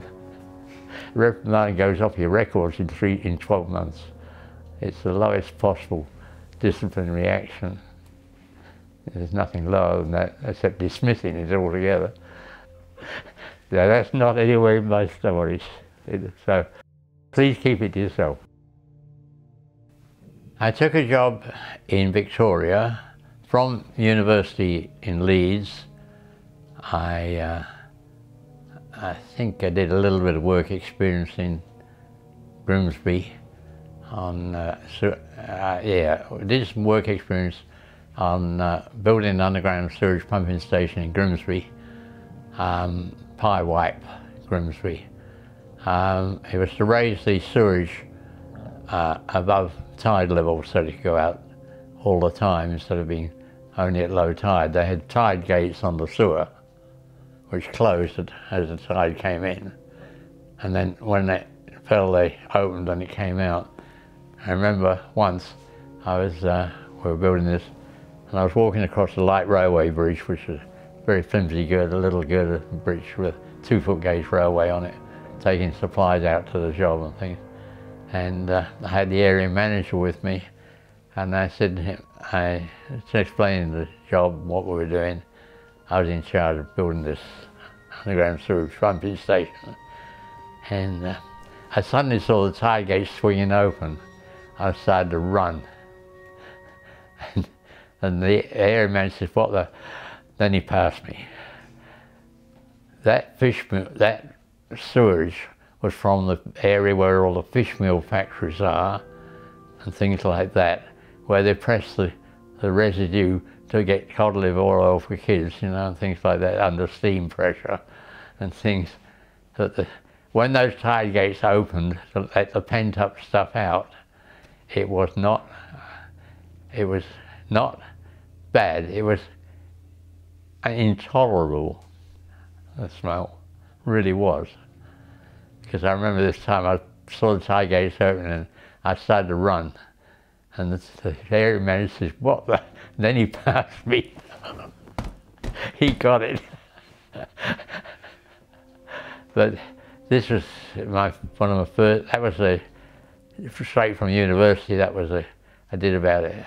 reprimand goes off your records in three, in 12 months. It's the lowest possible disciplinary action. There's nothing lower than that, except dismissing it altogether. Now, that's not anywhere in my stories. So please keep it to yourself. I took a job in Victoria from university in Leeds. I, uh, I think I did a little bit of work experience in Grimsby on, uh, uh, yeah, did some work experience on uh, building an underground sewage pumping station in Grimsby. Um, Pyewipe, Grimsby. Um, it was to raise the sewage uh, above tide level so it could go out all the time instead of being only at low tide. They had tide gates on the sewer which closed as the tide came in. And then when it fell, they opened and it came out. I remember once I was, uh, we were building this, and I was walking across the light railway bridge, which was very flimsy girder, a little girder bridge with two foot gauge railway on it, taking supplies out to the job and things. And uh, I had the area manager with me and I said to him, I explained the job, what we were doing. I was in charge of building this underground sewage pumping station. And uh, I suddenly saw the tide gate swinging open. I started to run. and, and the area manager said, what the, then he passed me. That fish, that sewage was from the area where all the fish meal factories are and things like that, where they press the, the residue to get cod liver oil for kids, you know, and things like that under steam pressure and things that the, when those tide gates opened to let the pent up stuff out, it was not, it was not bad. It was intolerable, the smell, really was. Because I remember this time I saw the tide gates open and I started to run. And the, the area manager says, what the? And then he passed me. he got it. but this was my one of my first, that was a, straight from university, that was a, I did about it.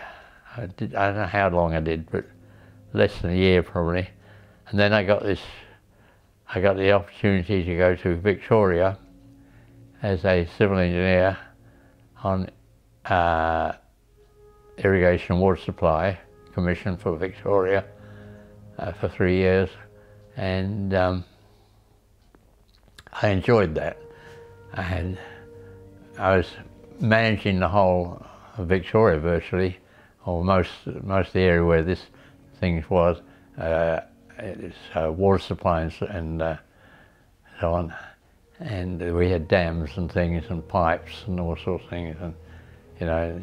I, I don't know how long I did, but less than a year probably. And then I got this, I got the opportunity to go to Victoria as a civil engineer on uh, irrigation water supply commission for Victoria uh, for three years and um, I enjoyed that. I had, I was managing the whole of Victoria virtually, or most, most of the area where this thing was, uh, uh, water supply and, and uh, so on. And we had dams and things and pipes and all sorts of things and, you know,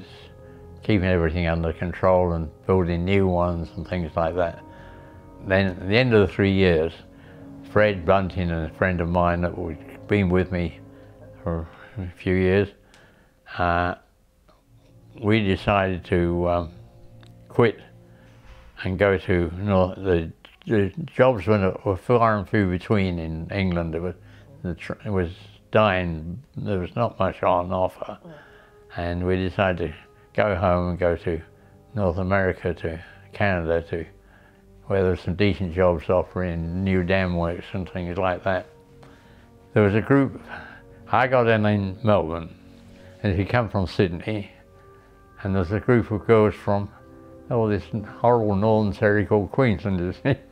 keeping everything under control and building new ones and things like that. Then at the end of the three years, Fred Bunting, and a friend of mine that had been with me for a few years, uh, we decided to um, quit and go to you know, the, the jobs were, were far and few between in England. It was, it was dying, there was not much on offer. Mm. And we decided to go home and go to North America, to Canada, to where there were some decent jobs offering new dam works and things like that. There was a group, I got in in Melbourne, and he come from Sydney, and there's a group of girls from oh, this horrible northern territory called Queensland, is it?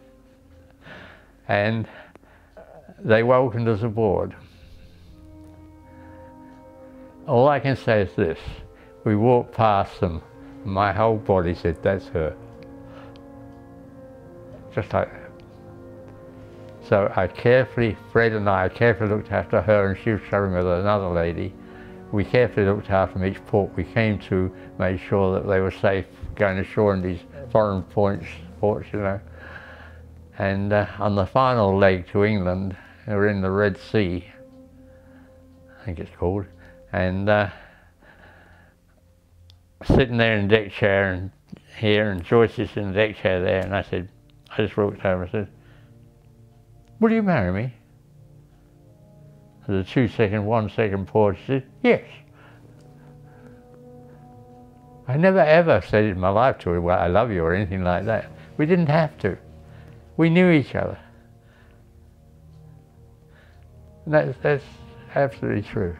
and they welcomed us aboard. All I can say is this, we walked past them, and my whole body said, that's her. Just like that. So I carefully, Fred and I carefully looked after her and she was traveling with another lady. We carefully looked after them each port we came to, made sure that they were safe going ashore in these foreign points, ports, you know. And uh, on the final leg to England, we were in the Red Sea, I think it's called, and uh, sitting there in the deck chair and here, and Joyce is in the deck chair there, and I said, I just walked over and said, will you marry me? There's a two second, one second pause, she said, yes. I never ever said in my life to her, well, I love you or anything like that. We didn't have to. We knew each other. And that's, that's absolutely true.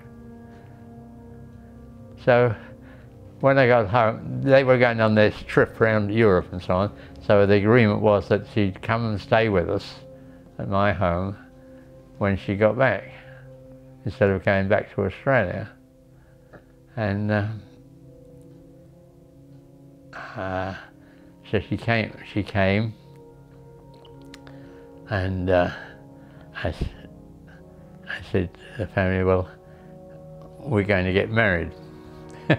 So when I got home, they were going on this trip around Europe and so on. So the agreement was that she'd come and stay with us at my home when she got back, instead of going back to Australia. And uh, uh, so she came, she came, and uh, I, I said to the family, well, we're going to get married.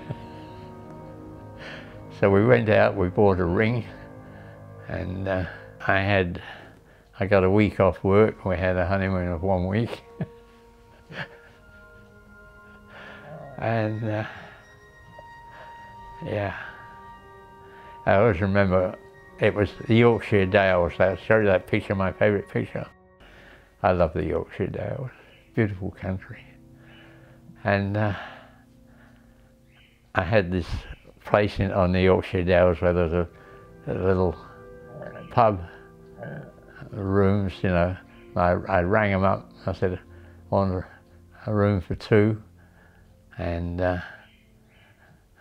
so we went out, we bought a ring, and uh, I had, I got a week off work. We had a honeymoon of one week. and uh, yeah. I always remember it was the Yorkshire Dales. I'll show you that picture, my favourite picture. I love the Yorkshire Dales. Beautiful country. And uh, I had this place in, on the Yorkshire Dales where there was a, a little pub rooms, you know. I, I rang them up. I said, I want a room for two. And uh,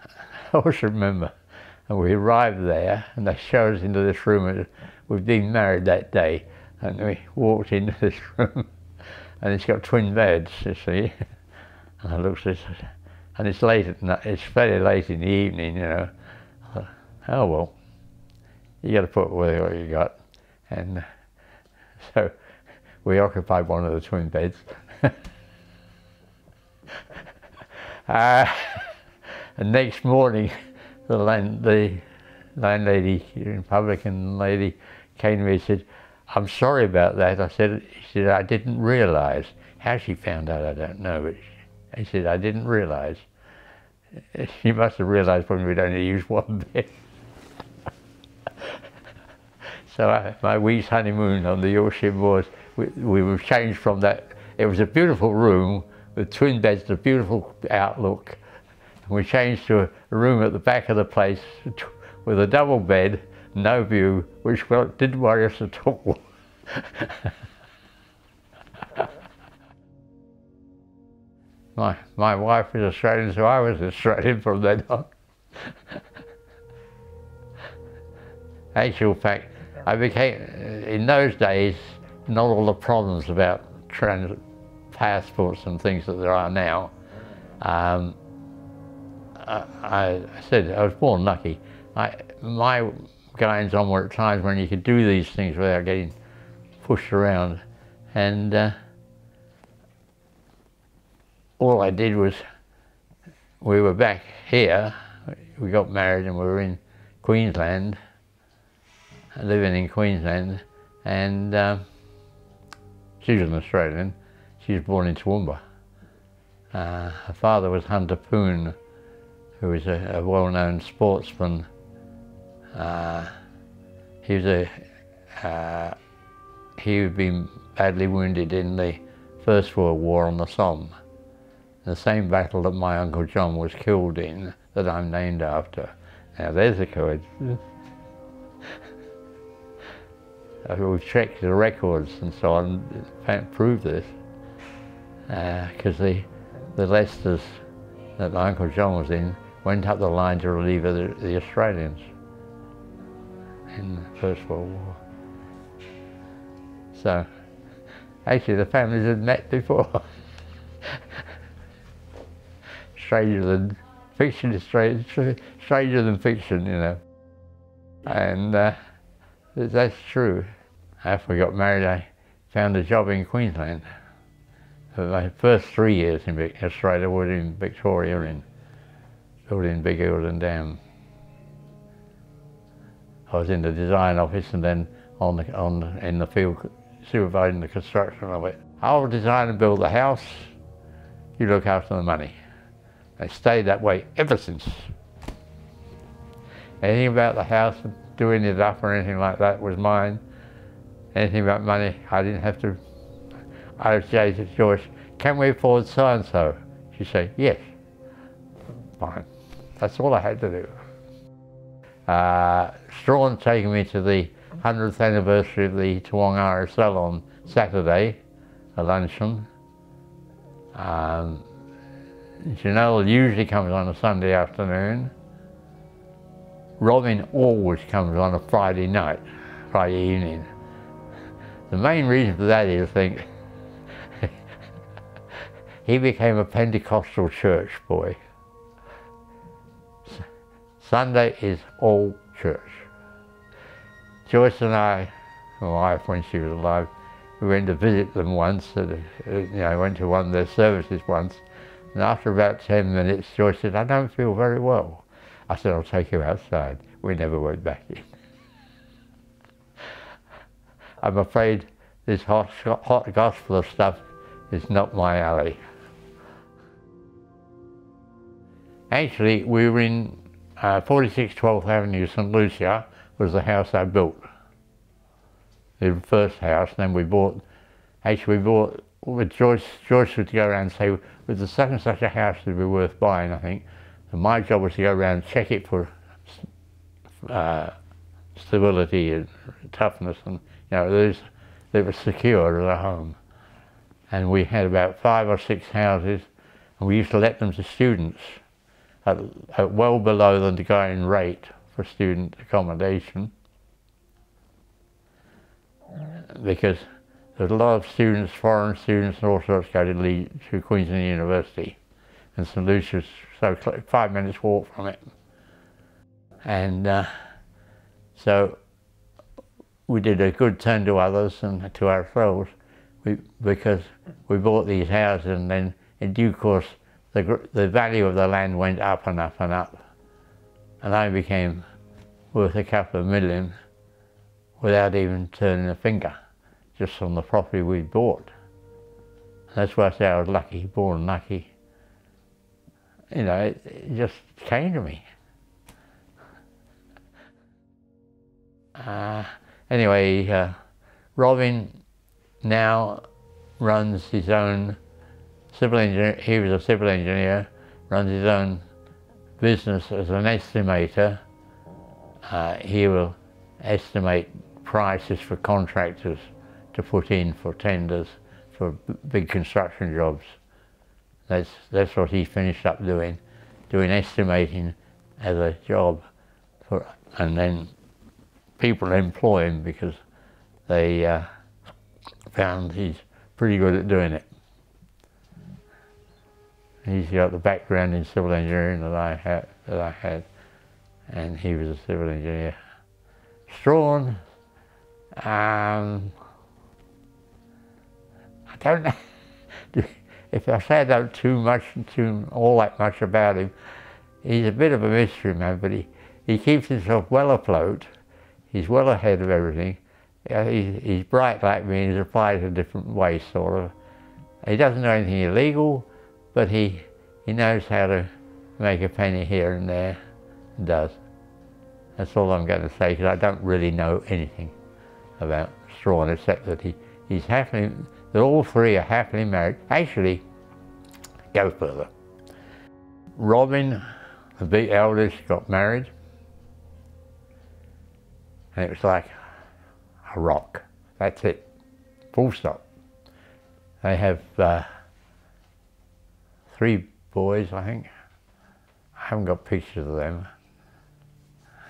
I always remember and we arrived there and they showed us into this room. We'd been married that day and we walked into this room and it's got twin beds, you see. And I looked at and it's late at night, it's fairly late in the evening, you know. Thought, oh well, you got to put with what you got. And so we occupied one of the twin beds. uh, and next morning, the, land, the landlady, Republican lady, came to me and said, I'm sorry about that. I said, she said, I didn't realize. How she found out, I don't know. But she, said, I didn't realize. She must have realized when we'd only used one bed. so I, my week's honeymoon on the Yorkshire Moors, we, we were changed from that. It was a beautiful room with twin beds, a beautiful outlook. We changed to a room at the back of the place with a double bed, no view, which well, didn't worry us at all. my, my wife is Australian, so I was Australian from then on. Actual fact, I became, in those days, not all the problems about trans passports and things that there are now. Um, I, I, said I was born lucky. I, my goings on were at times when you could do these things without getting pushed around. And uh, all I did was, we were back here, we got married and we were in Queensland, living in Queensland, and uh, she was an Australian. She was born in Toowoomba. Uh, her father was Hunter Poon, who was a, a well-known sportsman. Uh, he was a uh, he had been badly wounded in the First World War on the Somme, the same battle that my Uncle John was killed in, that I'm named after. Now there's a coincidence. We've checked the records and so on, can't prove this, because uh, the, the Leicesters that my Uncle John was in went up the line to relieve the, the Australians in the First World War. So, actually the families had met before. stranger than fiction is strange, stranger than fiction, you know. And uh, that's true. After we got married, I found a job in Queensland. For my first three years in Australia was in Victoria in building Big Eildon Dam. I was in the design office and then on the, on in the field supervising the construction of it. I'll design and build the house, you look after the money. I stayed that way ever since. Anything about the house, and doing it up or anything like that was mine. Anything about money, I didn't have to. I would say to Joyce, can we afford so and so? She'd say, yes. Fine. That's all I had to do. Uh, Strawn taking me to the 100th anniversary of the Toowong RSL on Saturday, a luncheon. Um, Janelle usually comes on a Sunday afternoon. Robin always comes on a Friday night, Friday evening. The main reason for that is, I think, he became a Pentecostal church boy. Sunday is all church. Joyce and I, my wife when she was alive, we went to visit them once. And, you know, I went to one of their services once, and after about 10 minutes, Joyce said, I don't feel very well. I said, I'll take you outside. We never went back in. I'm afraid this hot, hot gospel stuff is not my alley. Actually, we were in uh, 46 12th Avenue, St. Lucia, was the house I built. The first house, then we bought, actually we bought, with Joyce, Joyce would go around and say, with the such and such a house would be worth buying, I think. And my job was to go around and check it for uh, stability and toughness and, you know, those, they were secure as a home. And we had about five or six houses and we used to let them to students at, at well below the going rate for student accommodation because there's a lot of students, foreign students and all sorts go to, Leeds, to Queensland University. And St Lucia's so five minutes walk from it. And uh, so we did a good turn to others and to ourselves we, because we bought these houses and then in due course the, the value of the land went up and up and up. And I became worth a couple of million without even turning a finger, just on the property we bought. That's why I say I was lucky, born lucky. You know, it, it just came to me. Uh, anyway, uh, Robin now runs his own civil engineer. He was a civil engineer, runs his own business as an estimator. Uh, he will estimate prices for contractors to put in for tenders for big construction jobs. That's, that's what he finished up doing, doing estimating as a job. For, and then people employ him because they uh, found he's pretty good at doing it. He's got the background in civil engineering that I had, that I had, and he was a civil engineer. Strahan, um, I don't know if I say that too much, too all that much about him. He's a bit of a mystery man, but he, he keeps himself well afloat. He's well ahead of everything. He's, he's bright like me he's applied in a different way, sort of. He doesn't know anything illegal, but he, he knows how to make a penny here and there, and does. That's all I'm going to say, because I don't really know anything about Strawn, except that he, he's happily, that all three are happily married. Actually, go further. Robin, the eldest, got married, and it was like a rock. That's it. Full stop. They have uh, three boys, I think. I haven't got pictures of them.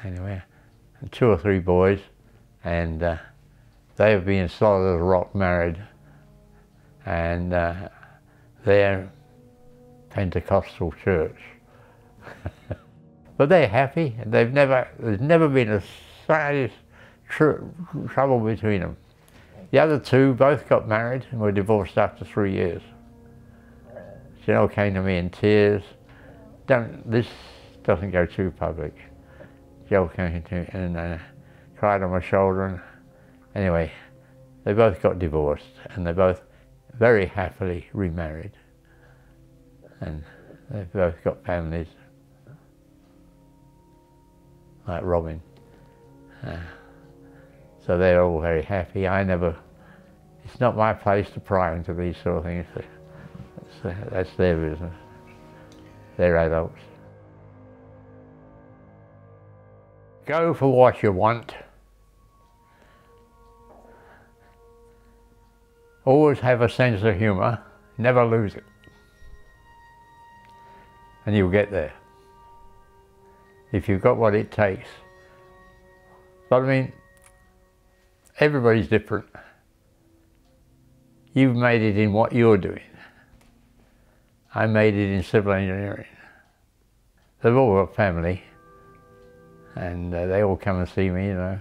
Anyway, two or three boys, and uh, they have been solid as a rock married, and uh, they're Pentecostal church. but they're happy, and they've never, there's never been a slightest tr trouble between them. The other two both got married and were divorced after three years. Janelle came to me in tears. Don't, this doesn't go too public. Joe came to me and uh, cried on my shoulder. And anyway, they both got divorced and they both very happily remarried. And they've both got families, like Robin. Uh, so they're all very happy. I never, it's not my place to pry into these sort of things. That's, their business. They're adults. Go for what you want. Always have a sense of humour, never lose it. And you'll get there. If you've got what it takes. But I mean, everybody's different. You've made it in what you're doing. I made it in civil engineering. They've all got family and uh, they all come and see me, you know.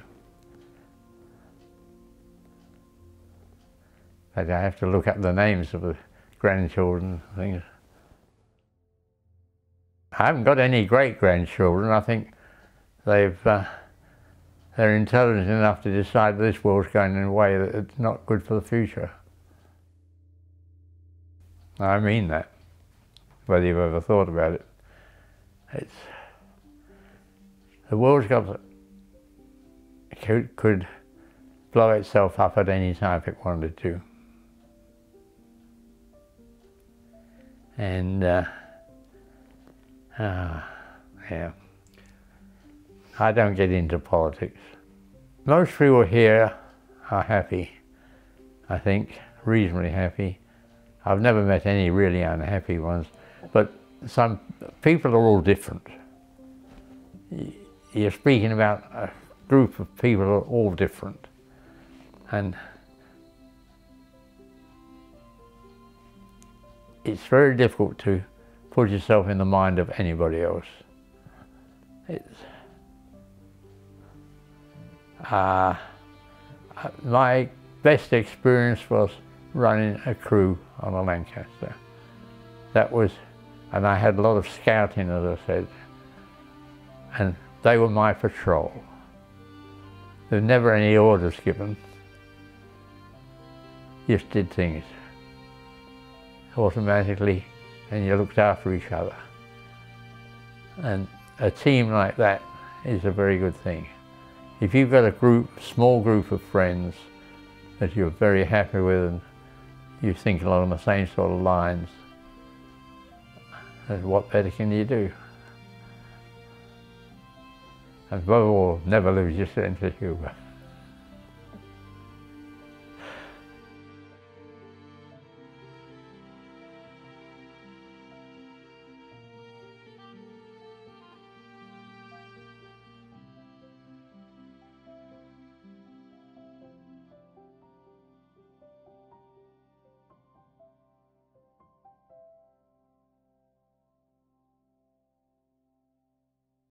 But I have to look up the names of the grandchildren things. I haven't got any great-grandchildren. I think they've uh, they're intelligent enough to decide this world's going in a way that it's not good for the future. I mean that, whether you've ever thought about it. It's, the world's got, could, could blow itself up at any time if it wanted to. And, uh, uh, yeah. I don't get into politics. Most people here are happy, I think, reasonably happy. I've never met any really unhappy ones, but some people are all different. You're speaking about a group of people are all different. And it's very difficult to put yourself in the mind of anybody else. It's, uh, uh my best experience was running a crew on a Lancaster. That was and I had a lot of scouting, as I said, and they were my patrol. There were never any orders given. Just did things automatically and you looked after each other. And a team like that is a very good thing. If you've got a group, small group of friends that you're very happy with and you think along the same sort of lines, what better can you do? And above all, never lose your sense of humour.